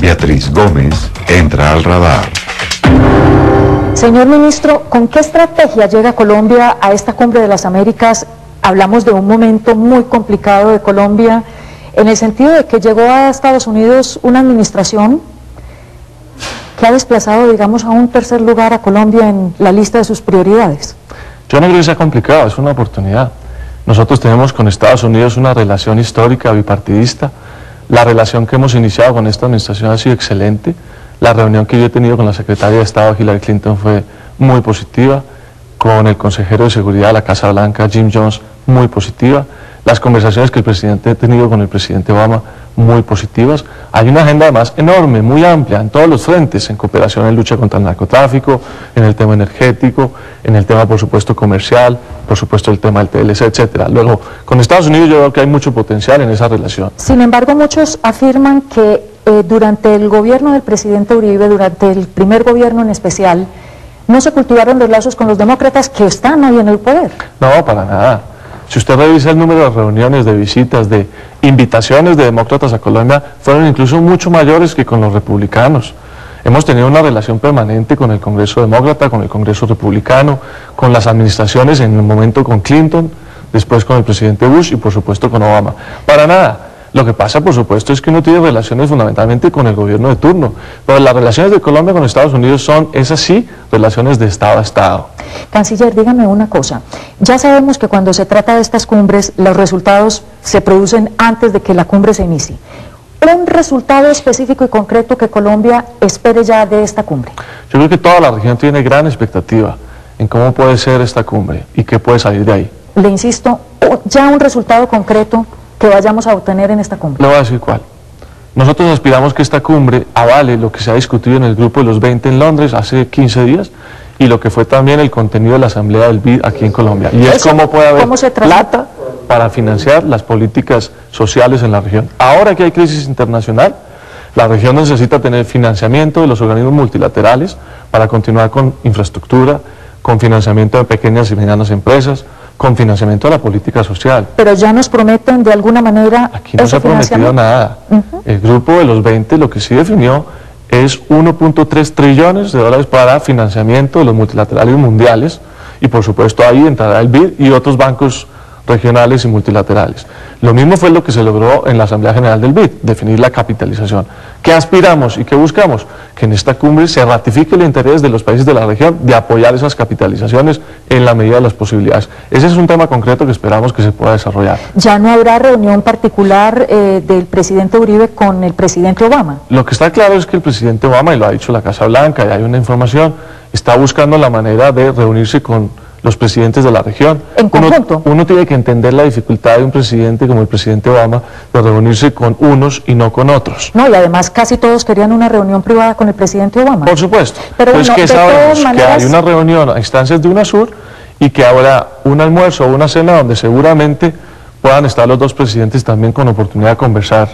Beatriz Gómez entra al radar. Señor ministro, ¿con qué estrategia llega Colombia a esta cumbre de las Américas? Hablamos de un momento muy complicado de Colombia, en el sentido de que llegó a Estados Unidos una administración que ha desplazado, digamos, a un tercer lugar a Colombia en la lista de sus prioridades. Yo no creo que sea complicado, es una oportunidad. Nosotros tenemos con Estados Unidos una relación histórica bipartidista. La relación que hemos iniciado con esta administración ha sido excelente. La reunión que yo he tenido con la secretaria de Estado Hillary Clinton fue muy positiva. Con el consejero de Seguridad de la Casa Blanca, Jim Jones, muy positiva. Las conversaciones que el presidente ha tenido con el presidente Obama, muy positivas. Hay una agenda además enorme, muy amplia, en todos los frentes, en cooperación en lucha contra el narcotráfico, en el tema energético, en el tema, por supuesto, comercial, por supuesto, el tema del TLC, etcétera. Luego, con Estados Unidos yo creo que hay mucho potencial en esa relación. Sin embargo, muchos afirman que eh, durante el gobierno del presidente Uribe, durante el primer gobierno en especial, no se cultivaron los lazos con los demócratas que están hoy en el poder. No, para nada. Si usted revisa el número de reuniones, de visitas, de invitaciones de demócratas a Colombia, fueron incluso mucho mayores que con los republicanos. Hemos tenido una relación permanente con el Congreso Demócrata, con el Congreso Republicano, con las administraciones en el momento con Clinton, después con el presidente Bush y por supuesto con Obama. Para nada. Lo que pasa, por supuesto, es que uno tiene relaciones fundamentalmente con el gobierno de turno, pero las relaciones de Colombia con Estados Unidos son, esas sí, relaciones de Estado a Estado. Canciller, dígame una cosa. Ya sabemos que cuando se trata de estas cumbres, los resultados se producen antes de que la cumbre se inicie. Un resultado específico y concreto que Colombia espere ya de esta cumbre. Yo creo que toda la región tiene gran expectativa en cómo puede ser esta cumbre y qué puede salir de ahí. Le insisto, ya un resultado concreto que vayamos a obtener en esta cumbre. Le voy a decir cuál. Nosotros aspiramos que esta cumbre avale lo que se ha discutido en el grupo de los 20 en Londres hace 15 días y lo que fue también el contenido de la Asamblea del BID aquí en Colombia. Y es cómo puede haber plata para financiar las políticas sociales en la región. Ahora que hay crisis internacional, la región necesita tener financiamiento de los organismos multilaterales para continuar con infraestructura, con financiamiento de pequeñas y medianas empresas, con financiamiento de la política social. Pero ya nos prometen de alguna manera Aquí no se ha prometido nada. El grupo de los 20 lo que sí definió es 1.3 trillones de dólares para financiamiento de los multilaterales mundiales y por supuesto ahí entrará el BID y otros bancos regionales y multilaterales. Lo mismo fue lo que se logró en la Asamblea General del BID, definir la capitalización. ¿Qué aspiramos y qué buscamos? Que en esta cumbre se ratifique el interés de los países de la región de apoyar esas capitalizaciones en la medida de las posibilidades. Ese es un tema concreto que esperamos que se pueda desarrollar. ¿Ya no habrá reunión particular eh, del presidente Uribe con el presidente Obama? Lo que está claro es que el presidente Obama, y lo ha dicho la Casa Blanca, y hay una información, está buscando la manera de reunirse con los presidentes de la región. En conjunto. Uno, tiene que entender la dificultad de un presidente como el presidente Obama de reunirse con unos y no con otros. No, y además casi todos querían una reunión privada con el presidente Obama. Por supuesto. Pero es que sabemos que hay una reunión a instancias de UNASUR y que habrá un almuerzo o una cena donde seguramente puedan estar los dos presidentes también con oportunidad de conversar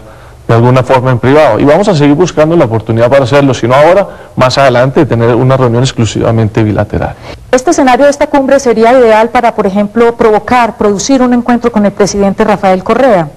de alguna forma en privado. Y vamos a seguir buscando la oportunidad para hacerlo, si no ahora, más adelante, de tener una reunión exclusivamente bilateral. Este escenario de esta cumbre sería ideal para, por ejemplo, provocar, producir un encuentro con el presidente Rafael Correa.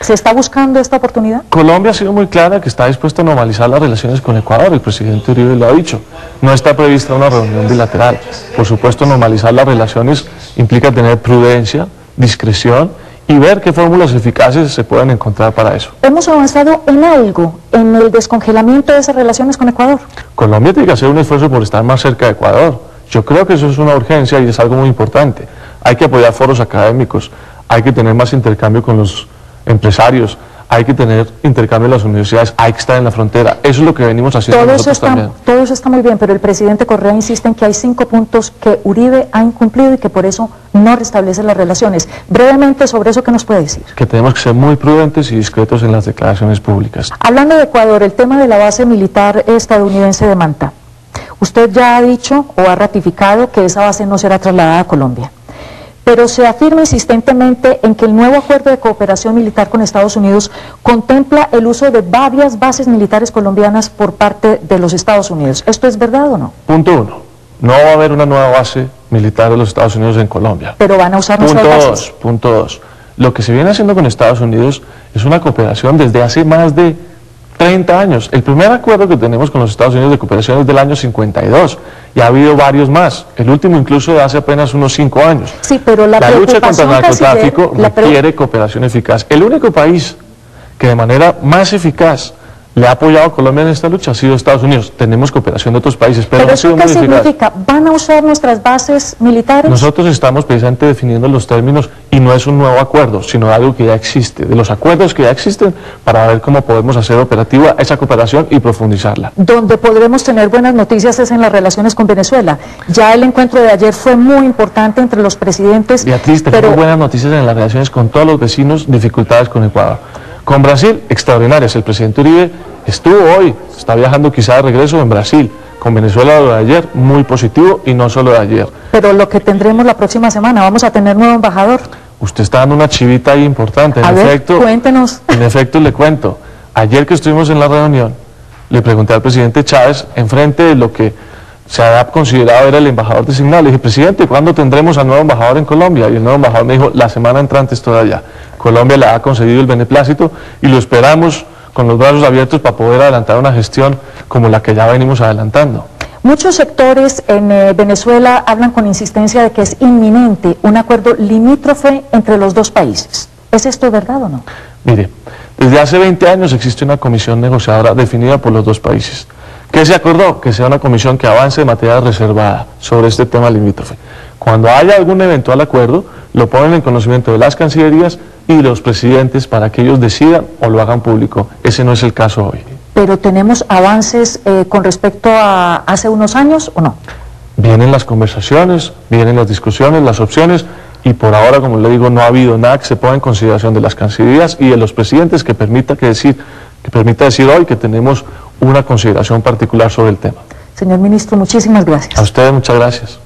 ¿Se está buscando esta oportunidad? Colombia ha sido muy clara que está dispuesta a normalizar las relaciones con Ecuador, el presidente Uribe lo ha dicho. No está prevista una reunión bilateral. Por supuesto, normalizar las relaciones implica tener prudencia, discreción y ver qué fórmulas eficaces se pueden encontrar para eso. ¿Hemos avanzado en algo, en el descongelamiento de esas relaciones con Ecuador? Colombia tiene que hacer un esfuerzo por estar más cerca de Ecuador. Yo creo que eso es una urgencia y es algo muy importante. Hay que apoyar foros académicos, hay que tener más intercambio con los empresarios, hay que tener intercambio en las universidades, hay que estar en la frontera. Eso es lo que venimos haciendo todo nosotros eso está, también. Todo eso está muy bien, pero el presidente Correa insiste en que hay cinco puntos que Uribe ha incumplido y que por eso no restablece las relaciones. Brevemente sobre eso, ¿qué nos puede decir? Que tenemos que ser muy prudentes y discretos en las declaraciones públicas. Hablando de Ecuador, el tema de la base militar estadounidense de Manta. Usted ya ha dicho o ha ratificado que esa base no será trasladada a Colombia pero se afirma insistentemente en que el nuevo acuerdo de cooperación militar con Estados Unidos contempla el uso de varias bases militares colombianas por parte de los Estados Unidos. ¿Esto es verdad o no? Punto uno. No va a haber una nueva base militar de los Estados Unidos en Colombia. Pero van a usar punto nuestras dos, bases. Punto dos. Lo que se viene haciendo con Estados Unidos es una cooperación desde hace más de 30 años. El primer acuerdo que tenemos con los Estados Unidos de cooperación es del año 52 y ha habido varios más. El último incluso de hace apenas unos 5 años. Sí, pero la, lucha contra el narcotráfico la requiere cooperación eficaz. El único país que de manera más eficaz le ha apoyado Colombia en esta lucha ha sido Estados Unidos. Tenemos cooperación de otros países, pero, Pero ha sido qué significa? ¿Van a usar nuestras bases militares? Nosotros estamos precisamente definiendo los términos y no es un nuevo acuerdo, sino algo que ya existe, de los acuerdos que ya existen para ver cómo podemos hacer operativa esa cooperación y profundizarla. Donde podremos tener buenas noticias es en las relaciones con Venezuela. Ya el encuentro de ayer fue muy importante entre los presidentes. Beatriz, tenemos pero buenas noticias en las relaciones con todos los vecinos, dificultades con Ecuador. Con Brasil, extraordinarias. El presidente Uribe estuvo hoy, está viajando quizá de regreso en Brasil. Con Venezuela lo de ayer, muy positivo y no solo de ayer. pero lo que tendremos la próxima semana, vamos a tener nuevo embajador. Usted está dando una chivita ahí importante. En A ver, efecto, cuéntenos. En efecto, le cuento. Ayer que estuvimos en la reunión, le pregunté al presidente Chávez, enfrente de lo que se había considerado era el embajador designado, le dije, presidente, ¿cuándo tendremos al nuevo embajador en Colombia? Y el nuevo embajador me dijo, la semana entrante estoy allá. Colombia le ha concedido el beneplácito y lo esperamos con los brazos abiertos para poder adelantar una gestión como la que ya venimos adelantando. Muchos sectores en eh, Venezuela hablan con insistencia de que es inminente un acuerdo limítrofe entre los dos países. ¿Es esto verdad o no? Mire, desde hace 20 años existe una comisión negociadora definida por los dos países. ¿Qué se acordó? Que sea una comisión que avance de materia reservada sobre este tema limítrofe. Cuando haya algún eventual acuerdo, lo ponen en conocimiento de las cancillerías y de los presidentes para que ellos decidan o lo hagan público. Ese no es el caso hoy. Pero tenemos avances eh, con respecto a hace unos años o no? Vienen las conversaciones, vienen las discusiones, las opciones y por ahora, como le digo, no ha habido nada que se ponga en consideración de las cancillerías y de los presidentes que permita, que decir, que permita decir hoy que tenemos una consideración particular sobre el tema. Señor ministro, muchísimas gracias. A ustedes muchas gracias.